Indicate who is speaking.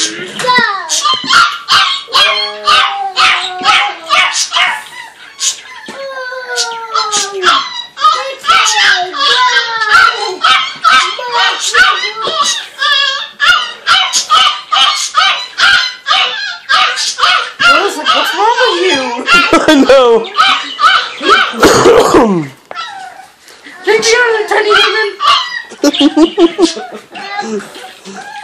Speaker 1: I know.
Speaker 2: Take me out of tiny demon!